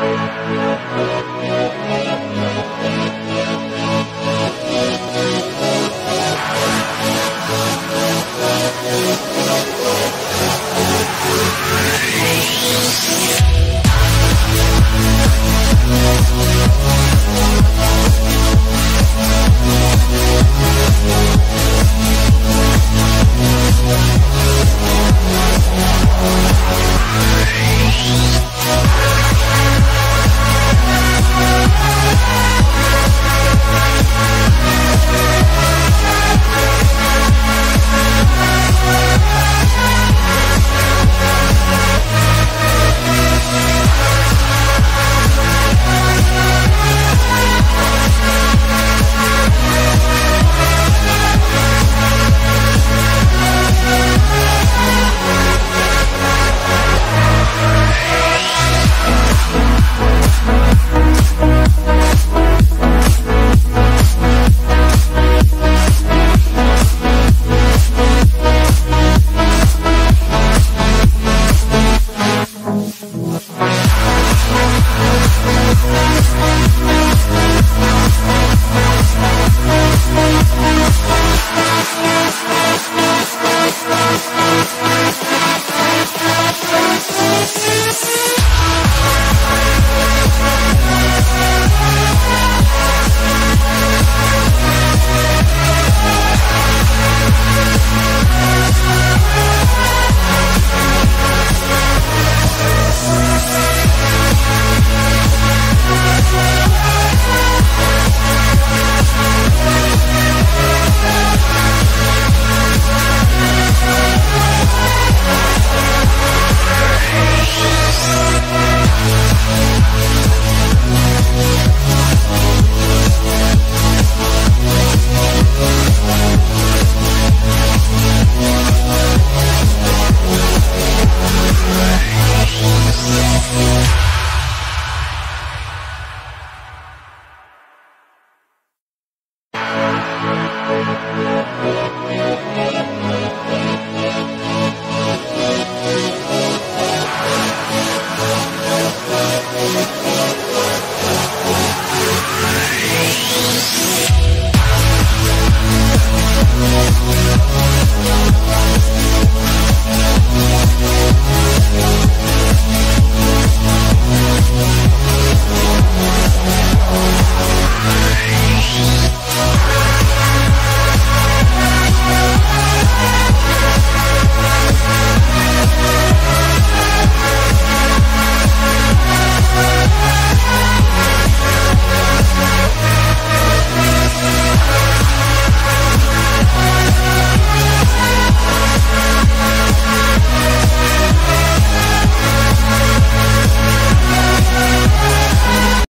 Bye. Yeah.